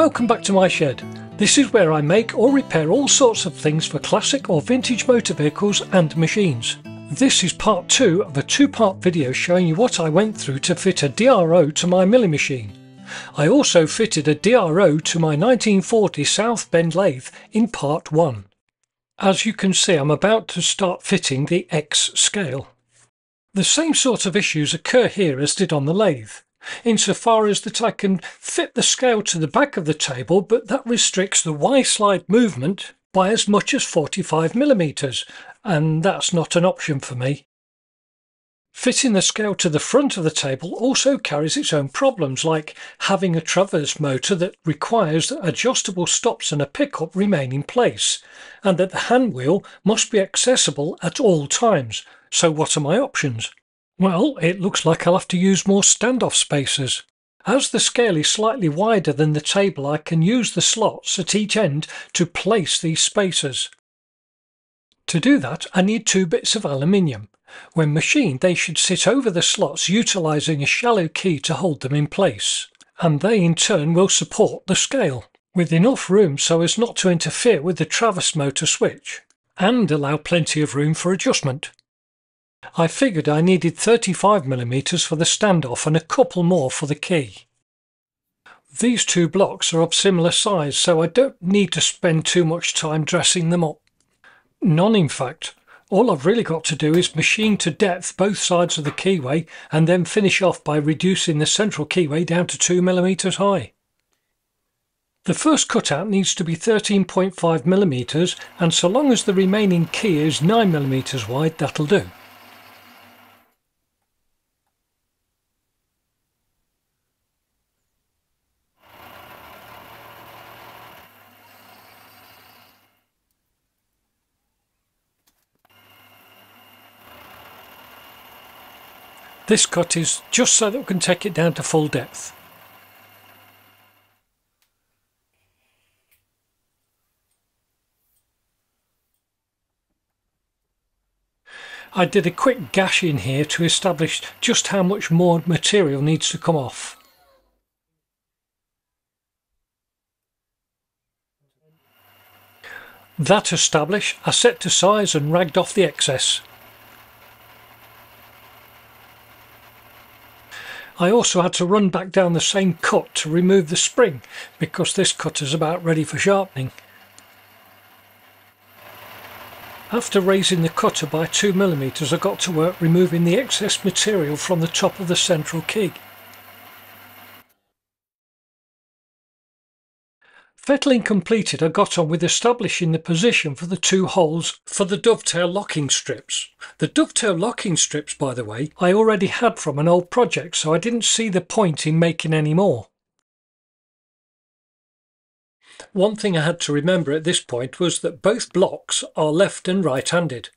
welcome back to my shed. This is where I make or repair all sorts of things for classic or vintage motor vehicles and machines. This is part 2 of a two part video showing you what I went through to fit a DRO to my milling machine. I also fitted a DRO to my 1940 South Bend lathe in part 1. As you can see I'm about to start fitting the X scale. The same sort of issues occur here as did on the lathe insofar as that I can fit the scale to the back of the table, but that restricts the Y slide movement by as much as 45 millimeters, and that's not an option for me. Fitting the scale to the front of the table also carries its own problems, like having a traverse motor that requires that adjustable stops and a pickup remain in place, and that the hand wheel must be accessible at all times. So what are my options? Well, it looks like I'll have to use more standoff spacers. As the scale is slightly wider than the table, I can use the slots at each end to place these spacers. To do that, I need two bits of aluminium. When machined, they should sit over the slots utilising a shallow key to hold them in place, and they in turn will support the scale, with enough room so as not to interfere with the traverse motor switch, and allow plenty of room for adjustment. I figured I needed 35mm for the standoff and a couple more for the key. These two blocks are of similar size so I don't need to spend too much time dressing them up. None in fact. All I've really got to do is machine to depth both sides of the keyway and then finish off by reducing the central keyway down to 2mm high. The first cutout needs to be 13.5mm and so long as the remaining key is 9mm wide that'll do. This cut is just so that we can take it down to full depth. I did a quick gash in here to establish just how much more material needs to come off. That established, I set to size and ragged off the excess. I also had to run back down the same cut to remove the spring because this cut is about ready for sharpening. After raising the cutter by 2mm I got to work removing the excess material from the top of the central key. Fettling completed, I got on with establishing the position for the two holes for the dovetail locking strips. The dovetail locking strips, by the way, I already had from an old project, so I didn't see the point in making any more. One thing I had to remember at this point was that both blocks are left and right-handed.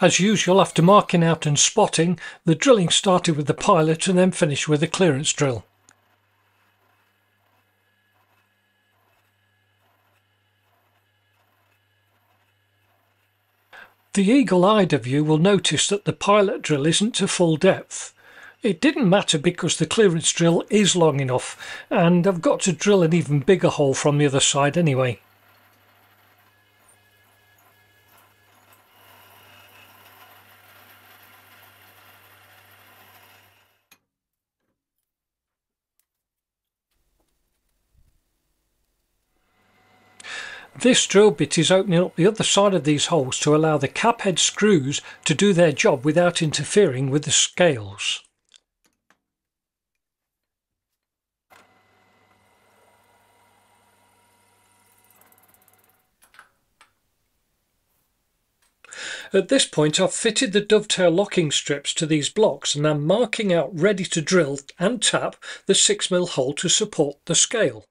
As usual, after marking out and spotting, the drilling started with the pilot and then finished with the clearance drill. The eagle-eyed of you will notice that the pilot drill isn't to full depth. It didn't matter because the clearance drill is long enough and I've got to drill an even bigger hole from the other side anyway. This drill bit is opening up the other side of these holes to allow the cap head screws to do their job without interfering with the scales. At this point I've fitted the dovetail locking strips to these blocks and I'm marking out ready to drill and tap the 6mm hole to support the scale.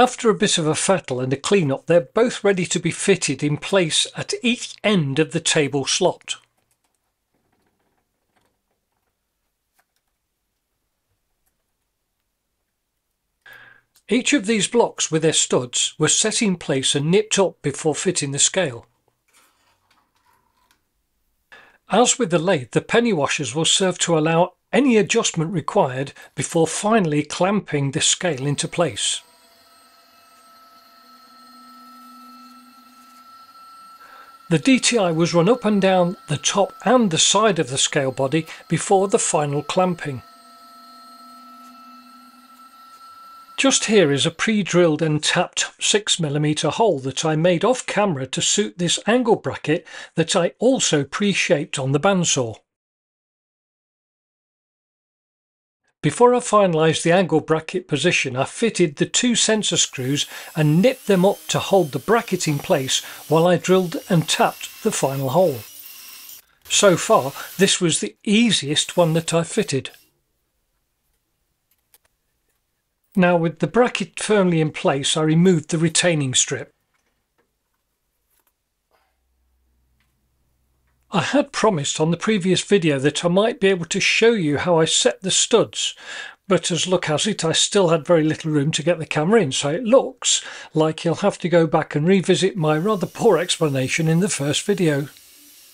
After a bit of a fettle and a clean up, they're both ready to be fitted in place at each end of the table slot. Each of these blocks with their studs were set in place and nipped up before fitting the scale. As with the lathe, the penny washers will serve to allow any adjustment required before finally clamping the scale into place. The DTI was run up and down the top and the side of the scale body before the final clamping. Just here is a pre-drilled and tapped 6mm hole that I made off camera to suit this angle bracket that I also pre-shaped on the bandsaw. Before I finalised the angle bracket position I fitted the two sensor screws and nipped them up to hold the bracket in place while I drilled and tapped the final hole. So far this was the easiest one that I fitted. Now with the bracket firmly in place I removed the retaining strip. I had promised on the previous video that I might be able to show you how I set the studs, but as luck has it I still had very little room to get the camera in so it looks like you'll have to go back and revisit my rather poor explanation in the first video.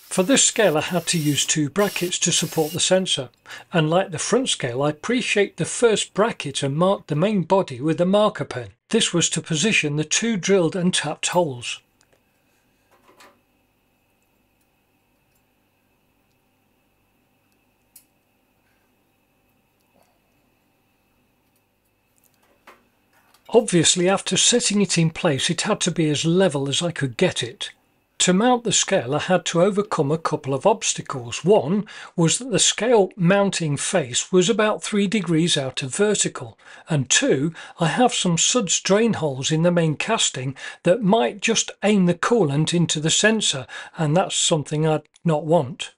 For this scale I had to use two brackets to support the sensor, and like the front scale I pre-shaped the first bracket and marked the main body with a marker pen. This was to position the two drilled and tapped holes. Obviously after setting it in place it had to be as level as I could get it. To mount the scale I had to overcome a couple of obstacles. One was that the scale mounting face was about 3 degrees out of vertical and two I have some suds drain holes in the main casting that might just aim the coolant into the sensor and that's something I'd not want.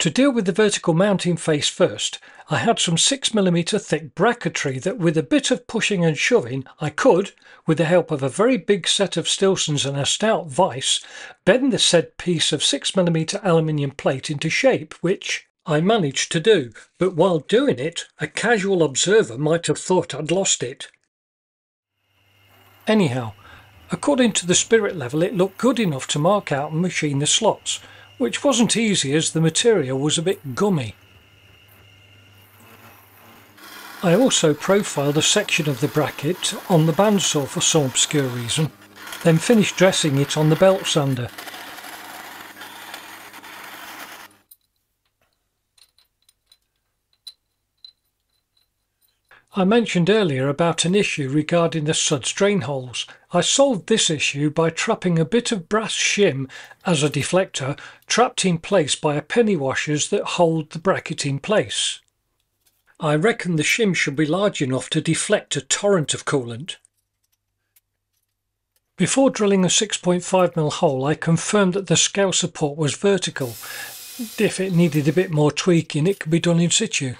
To deal with the vertical mounting face first, I had some 6mm thick bracketry that with a bit of pushing and shoving I could, with the help of a very big set of Stilsons and a stout vise, bend the said piece of 6mm aluminium plate into shape, which I managed to do, but while doing it, a casual observer might have thought I'd lost it. Anyhow, according to the spirit level it looked good enough to mark out and machine the slots, which wasn't easy as the material was a bit gummy. I also profiled a section of the bracket on the bandsaw for some obscure reason, then finished dressing it on the belt sander. I mentioned earlier about an issue regarding the suds drain holes. I solved this issue by trapping a bit of brass shim as a deflector trapped in place by a penny washers that hold the bracket in place. I reckon the shim should be large enough to deflect a torrent of coolant. Before drilling a 6.5mm hole I confirmed that the scale support was vertical. If it needed a bit more tweaking it could be done in situ.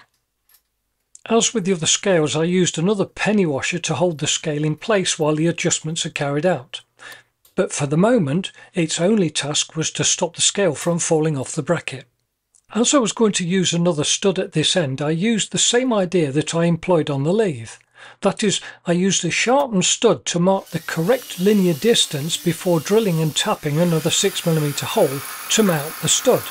As with the other scales I used another penny washer to hold the scale in place while the adjustments are carried out. But for the moment its only task was to stop the scale from falling off the bracket. As I was going to use another stud at this end I used the same idea that I employed on the lathe. That is, I used a sharpened stud to mark the correct linear distance before drilling and tapping another 6mm hole to mount the stud.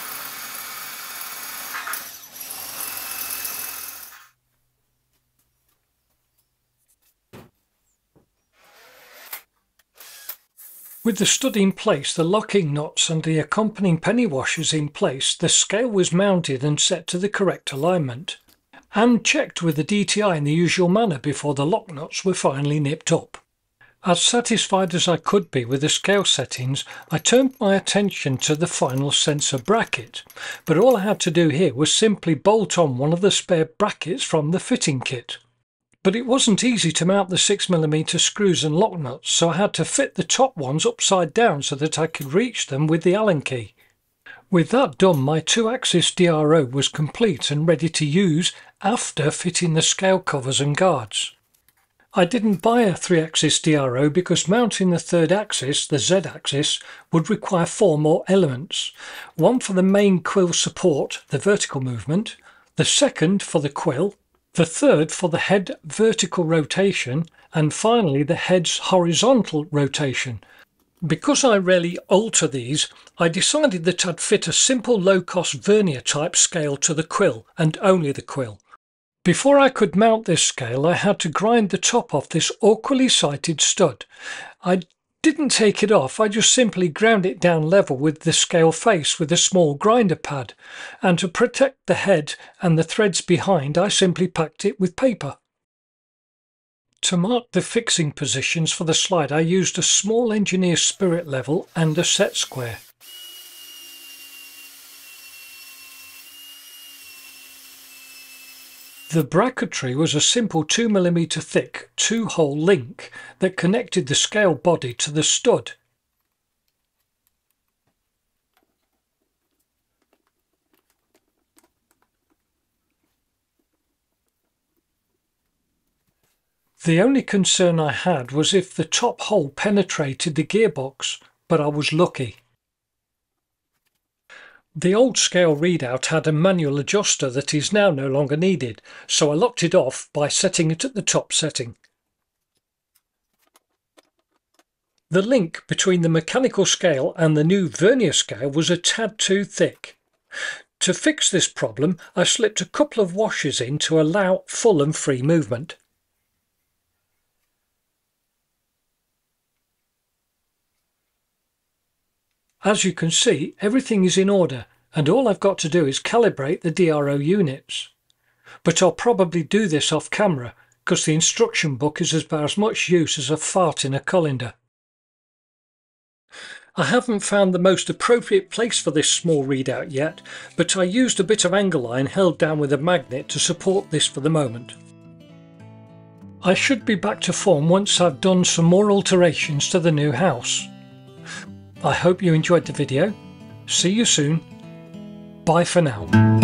With the stud in place, the locking nuts and the accompanying penny washers in place, the scale was mounted and set to the correct alignment, and checked with the DTI in the usual manner before the lock nuts were finally nipped up. As satisfied as I could be with the scale settings, I turned my attention to the final sensor bracket, but all I had to do here was simply bolt on one of the spare brackets from the fitting kit. But it wasn't easy to mount the 6mm screws and lock nuts, so I had to fit the top ones upside down so that I could reach them with the Allen key. With that done, my two-axis DRO was complete and ready to use after fitting the scale covers and guards. I didn't buy a 3-axis DRO because mounting the third axis, the Z-axis, would require four more elements. One for the main quill support, the vertical movement, the second for the quill, the third for the head vertical rotation, and finally the head's horizontal rotation. Because I rarely alter these, I decided that I'd fit a simple low-cost vernier type scale to the quill, and only the quill. Before I could mount this scale I had to grind the top off this awkwardly sited stud. I didn't take it off, I just simply ground it down level with the scale face with a small grinder pad, and to protect the head and the threads behind I simply packed it with paper. To mark the fixing positions for the slide I used a small engineer spirit level and a set square. The bracketry was a simple 2mm thick two-hole link that connected the scale body to the stud. The only concern I had was if the top hole penetrated the gearbox, but I was lucky. The old scale readout had a manual adjuster that is now no longer needed, so I locked it off by setting it at the top setting. The link between the mechanical scale and the new vernier scale was a tad too thick. To fix this problem, I slipped a couple of washers in to allow full and free movement. As you can see, everything is in order and all I've got to do is calibrate the DRO units. But I'll probably do this off camera because the instruction book is about as much use as a fart in a colander. I haven't found the most appropriate place for this small readout yet, but I used a bit of angle line held down with a magnet to support this for the moment. I should be back to form once I've done some more alterations to the new house. I hope you enjoyed the video. See you soon. Bye for now.